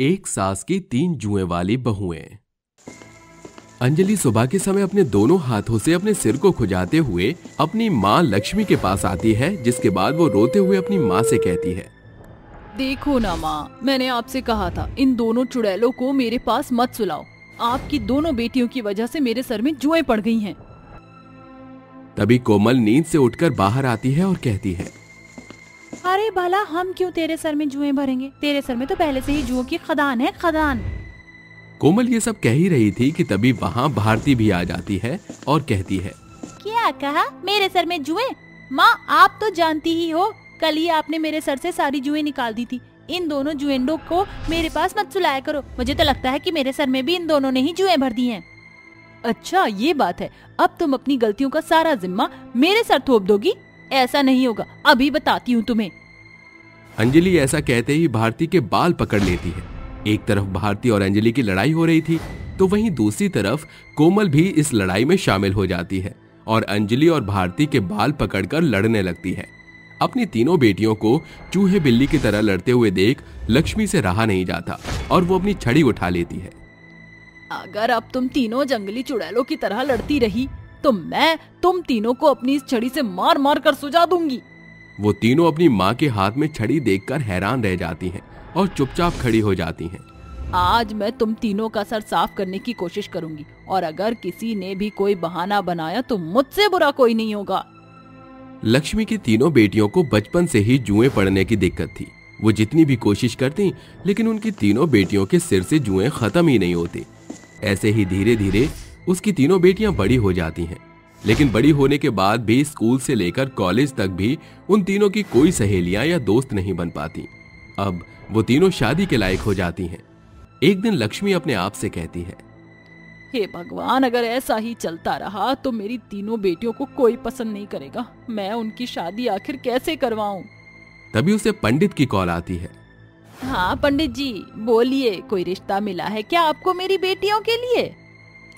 एक सास की तीन जुए वाली बहुएँ। अंजलि सुबह के समय अपने दोनों हाथों से अपने सिर को खुजाते हुए अपनी माँ लक्ष्मी के पास आती है जिसके बाद वो रोते हुए अपनी माँ से कहती है। देखो ना माँ मैंने आपसे कहा था इन दोनों चुड़ैलों को मेरे पास मत सुलाओ। आपकी दोनों बेटियों की वजह से मेरे सर में जुए पड़ गई हैं। तभी कोमल नींद से उठकर बाहर आती है और कहती है अरे भला हम क्यों तेरे सर में जुए भरेंगे? तेरे सर में तो पहले से ही जुओं की खदान है खदान। कोमल ये सब कह ही रही थी कि तभी वहाँ भारती भी आ जाती है और कहती है क्या कहा? मेरे सर में जुए? माँ आप तो जानती ही हो कल ही आपने मेरे सर से सारी जुए निकाल दी थी। इन दोनों जुएंडो को मेरे पास मत सुलाया करो। मुझे तो लगता है कि मेरे सर में भी इन दोनों ने ही जुए भर दी हैं। अच्छा ये बात है। अब तुम अपनी गलतियों का सारा जिम्मा मेरे सर थोप दोगी? ऐसा नहीं होगा। अभी बताती हूँ तुम्हें। अंजलि ऐसा कहते ही भारती के बाल पकड़ लेती है। एक तरफ़ भारती और अंजलि की लड़ाई हो रही थी तो वहीं दूसरी तरफ़ कोमल भी इस लड़ाई में शामिल हो जाती है और अंजलि और भारती के बाल पकड़कर लड़ने लगती है। अपनी तीनों बेटियों को चूहे बिल्ली की तरह लड़ते हुए देख लक्ष्मी से रहा नहीं जाता और वो अपनी छड़ी उठा लेती है। अगर अब तुम तीनों जंगली चुड़ैलों की तरह लड़ती रही तो मैं तुम तीनों को अपनी इस छड़ी से मार मार कर सुझा दूँगी। वो तीनों अपनी माँ के हाथ में छड़ी देखकर हैरान रह जाती हैं और चुपचाप खड़ी हो जाती हैं। आज मैं तुम तीनों का सर साफ़ करने की कोशिश करूँगी और अगर किसी ने भी कोई बहाना बनाया तो मुझसे बुरा कोई नहीं होगा। लक्ष्मी की तीनों बेटियों को बचपन से ही जुएँ पड़ने की दिक्कत थी। वो जितनी भी कोशिश करती लेकिन उनकी तीनों बेटियों के सिर से जुए खत्म ही नहीं होती। ऐसे ही धीरे धीरे उसकी तीनों बेटियाँ बड़ी हो जाती हैं। लेकिन बड़ी होने के बाद भी स्कूल से लेकर कॉलेज तक भी उन तीनों की कोई सहेलियाँ या दोस्त नहीं बन पाती। अब वो तीनों शादी के लायक हो जाती हैं। एक दिन लक्ष्मी अपने आप से कहती है हे भगवान अगर ऐसा ही चलता रहा तो मेरी तीनों बेटियों को कोई पसंद नहीं करेगा। मैं उनकी शादी आखिर कैसे करवाऊं? तभी उसे पंडित की कॉल आती है। हाँ पंडित जी बोलिए कोई रिश्ता मिला है क्या आपको मेरी बेटियों के लिए?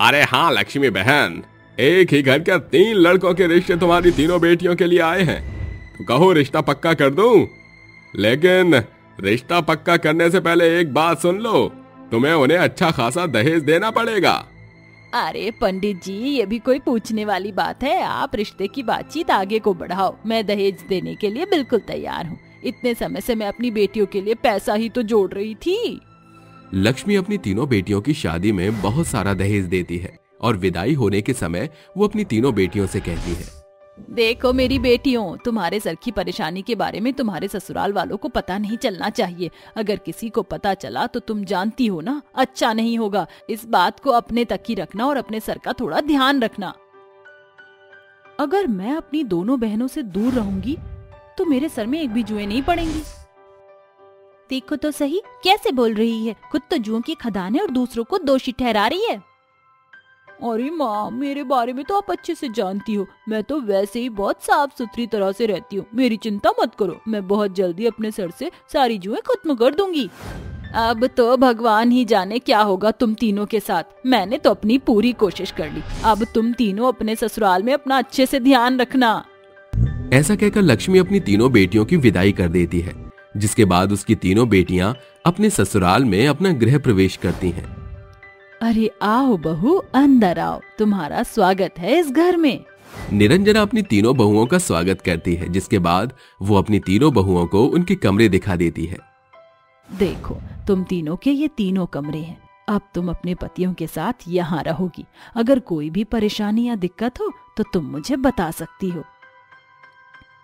अरे हाँ लक्ष्मी बहन। एक ही घर के तीन लड़कों के रिश्ते तुम्हारी तीनों बेटियों के लिए आए हैं। तो कहो रिश्ता पक्का कर दूँ? लेकिन रिश्ता पक्का करने से पहले एक बात सुन लो। तुम्हें उन्हें अच्छा खासा दहेज देना पड़ेगा। अरे पंडित जी ये भी कोई पूछने वाली बात है। आप रिश्ते की बातचीत आगे को बढ़ाओ। मैं दहेज देने के लिए बिल्कुल तैयार हूँ। इतने समय से मैं अपनी बेटियों के लिए पैसा ही तो जोड़ रही थी। लक्ष्मी अपनी तीनों बेटियों की शादी में बहुत सारा दहेज देती है। और विदाई होने के समय वो अपनी तीनों बेटियों से कहती है। देखो मेरी बेटियों, तुम्हारे सर की परेशानी के बारे में तुम्हारे ससुराल वालों को पता नहीं चलना चाहिए। अगर किसी को पता चला तो तुम जानती हो ना अच्छा नहीं होगा। इस बात को अपने तक ही रखना और अपने सर का थोड़ा ध्यान रखना। अगर मैं अपनी दोनों बहनों से दूर रहूँगी तो मेरे सर में एक भी जुए नहीं पड़ेंगी। देखो तो सही, कैसे बोल रही है? खुद तो जुओं की खदान है और दूसरों को दोषी ठहरा रही है। अरे माँ, मेरे बारे में तो आप अच्छे से जानती हो। मैं तो वैसे ही बहुत साफ़ सुथरी तरह से रहती हूँ। मेरी चिंता मत करो। मैं बहुत जल्दी अपने सर से सारी जुए खत्म कर दूँगी। अब तो भगवान ही जाने क्या होगा तुम तीनों के साथ। मैंने तो अपनी पूरी कोशिश कर ली। अब तुम तीनों अपने ससुराल में अपना अच्छे से ध्यान रखना। ऐसा कहकर लक्ष्मी अपनी तीनों बेटियों की विदाई कर देती है, जिसके बाद उसकी तीनों बेटियाँ अपने ससुराल में अपना गृह प्रवेश करती हैं। अरे आओ बहू अंदर आओ। तुम्हारा स्वागत है इस घर में। निरंजना अपनी तीनों बहुओं का स्वागत करती है जिसके बाद वो अपनी तीनों बहुओं को उनके कमरे दिखा देती है। देखो तुम तीनों के ये तीनों कमरे हैं। अब तुम अपने पतियों के साथ यहाँ रहोगी। अगर कोई भी परेशानी या दिक्कत हो तो तुम मुझे बता सकती हो।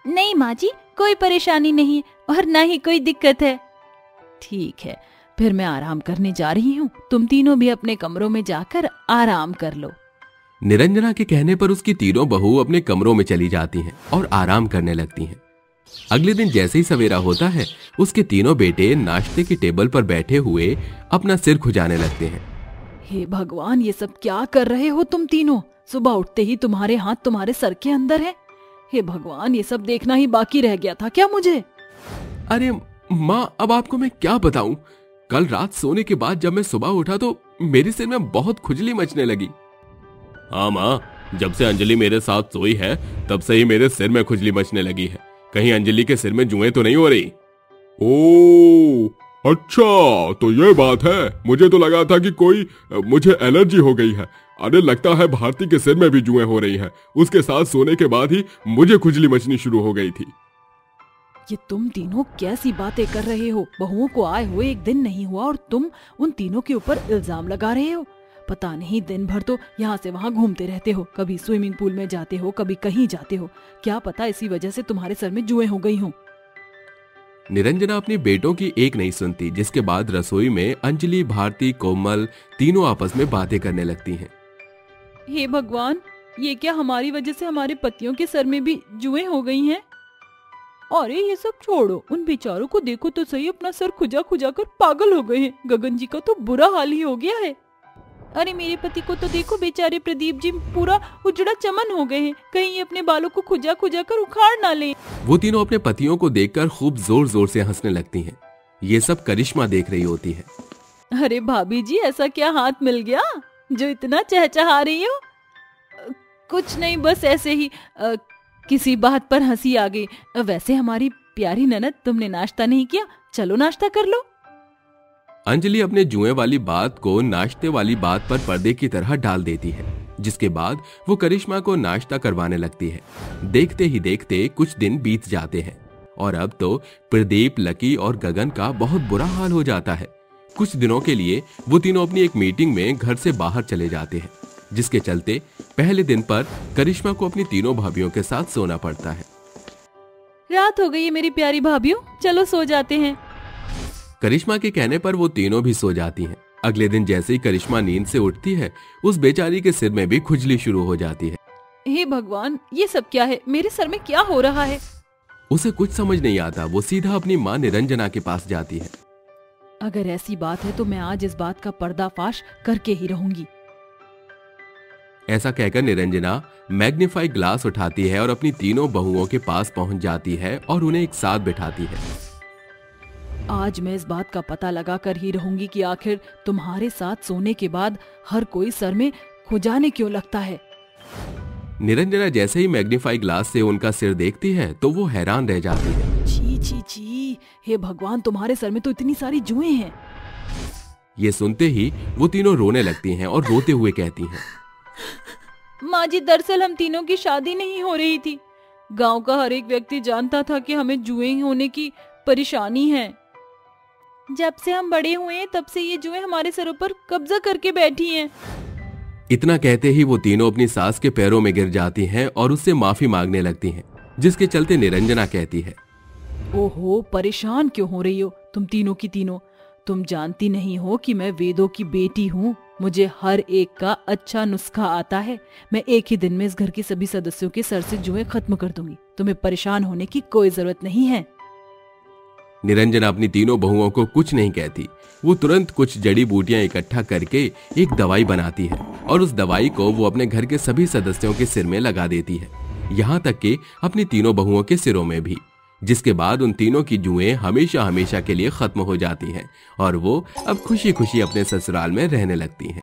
नहीं माँ जी कोई परेशानी नहीं और न ही कोई दिक्कत है। ठीक है फिर मैं आराम करने जा रही हूँ। तुम तीनों भी अपने कमरों में जाकर आराम कर लो। निरंजना के कहने पर उसकी तीनों बहू अपने कमरों में चली जाती हैं और आराम करने लगती हैं। अगले दिन जैसे ही सवेरा होता है उसके तीनों बेटे नाश्ते की टेबल पर बैठे हुए अपना सिर खुजाने लगते हैं। हे भगवान ये सब क्या कर रहे हो तुम तीनों? सुबह उठते ही तुम्हारे हाथ तुम्हारे सर के अंदर है। हे भगवान ये सब देखना ही बाकी रह गया था क्या मुझे? अरे माँ अब आपको मैं क्या बताऊँ? कल रात सोने के बाद जब मैं सुबह उठा तो मेरे सिर में बहुत खुजली मचने लगी। हाँ माँ जब से अंजलि मेरे साथ सोई है तब से ही मेरे सिर में खुजली मचने लगी है। कहीं अंजलि के सिर में जुए तो नहीं हो रही? ओ अच्छा तो ये बात है। मुझे तो लगा था कि कोई मुझे एलर्जी हो गई है। अरे लगता है भारती के सिर में भी जुए हो रही है। उसके साथ सोने के बाद ही मुझे खुजली मचनी शुरू हो गई थी। ये तुम तीनों कैसी बातें कर रहे हो? बहुओं को आए हुए एक दिन नहीं हुआ और तुम उन तीनों के ऊपर इल्ज़ाम लगा रहे हो? पता नहीं दिन भर तो यहाँ से वहाँ घूमते रहते हो। कभी स्विमिंग पूल में जाते हो कभी कहीं जाते हो। क्या पता इसी वजह से तुम्हारे सर में जुए हो गई हों। निरंजना अपने बेटों की एक नहीं सुनती जिसके बाद रसोई में अंजलि भारती कोमल तीनों आपस में बातें करने लगती हैं। हे भगवान ये क्या हमारी वजह से हमारे पतियों के सर में भी जुए हो गई हैं? अरे ये सब छोड़ो। उन बेचारों को देखो तो सही अपना सर खुजा खुजा कर पागल हो गए हैं। गगन जी का तो बुरा हाल ही हो गया है। अरे मेरे पति को तो देखो बेचारे प्रदीप जी पूरा उजड़ा चमन हो गए हैं। कहीं ये अपने बालों को खुजा खुजा कर उखाड़ ना ले। वो तीनों अपने पतियों को देखकर खूब ज़ोर ज़ोर से हंसने लगती हैं। ये सब करिश्मा देख रही होती है। अरे भाभी जी ऐसा क्या हाथ मिल गया? जो इतना चहचहा रही हो? कुछ नहीं बस ऐसे ही अ, किसी बात पर हँसी आ गई। वैसे हमारी प्यारी ननद, तुमने नाश्ता नहीं किया? चलो नाश्ता कर लो। अंजलि अपने जुए वाली बात को नाश्ते वाली बात पर पर्दे की तरह डाल देती है, जिसके बाद वो करिश्मा को नाश्ता करवाने लगती है। देखते ही देखते कुछ दिन बीत जाते हैं, और अब तो प्रदीप, लकी और गगन का बहुत बुरा हाल हो जाता है। कुछ दिनों के लिए वो तीनों अपनी एक मीटिंग में घर से बाहर चले जाते हैं। जिसके चलते पहले दिन पर करिश्मा को अपनी तीनों भाभीियों के साथ सोना पड़ता है। रात हो गई है मेरी प्यारी भाभीियों। चलो सो जाते हैं। करिश्मा के कहने पर वो तीनों भी सो जाती हैं। अगले दिन जैसे ही करिश्मा नींद से उठती है उस बेचारी के सिर में भी खुजली शुरू हो जाती है। हे भगवान ये सब क्या है? मेरे सर में क्या हो रहा है? उसे कुछ समझ नहीं आता वो सीधा अपनी माँ निरंजना के पास जाती है। अगर ऐसी बात है तो मैं आज इस बात का पर्दाफाश करके ही रहूँगी। ऐसा कहकर निरंजना मैग्नीफाई ग्लास उठाती है और अपनी तीनों बहुओं के पास पहुँच जाती है और उन्हें एक साथ बिठाती है। आज मैं इस बात का पता लगा कर ही रहूँगी कि आखिर तुम्हारे साथ सोने के बाद हर कोई सर में खुजाने क्यों लगता है? निरंजना जैसे ही मैग्नीफाई ग्लास से उनका सिर देखती है तो वो हैरान रह जाती है। छी छी छी हे भगवान तुम्हारे सर में तो इतनी सारी जुए हैं। ये सुनते ही वो तीनों रोने लगती हैं और रोते हुए कहती हैं। माँ जी दरअसल हम तीनों की शादी नहीं हो रही थी। गाँव का हर एक व्यक्ति जानता था कि हमें जुए होने की परेशानी है। जब से हम बड़े हुए हैं तब से ये जुए हमारे सरों पर कब्जा करके बैठी हैं। इतना कहते ही वो तीनों अपनी सास के पैरों में गिर जाती हैं और उससे माफ़ी मांगने लगती हैं जिसके चलते निरंजना कहती है। ओहो परेशान क्यों हो रही हो तुम तीनों की तीनों? तुम जानती नहीं हो कि मैं वेदों की बेटी हूँ। मुझे हर एक का अच्छा नुस्खा आता है। मैं एक ही दिन में इस घर के सभी सदस्यों के सर से जुए खत्म कर दूँगी। तुम्हें परेशान होने की कोई ज़रूरत नहीं है। निरंजन अपनी तीनों बहुओं को कुछ नहीं कहती। वो तुरंत कुछ जड़ी बूटियाँ इकट्ठा करके एक दवाई बनाती है और उस दवाई को वो अपने घर के सभी सदस्यों के सिर में लगा देती है। यहाँ तक कि अपनी तीनों बहुओं के सिरों में भी। जिसके बाद उन तीनों की जुएँ हमेशा हमेशा के लिए खत्म हो जाती हैं और वो अब खुशी खुशी अपने ससुराल में रहने लगती हैं।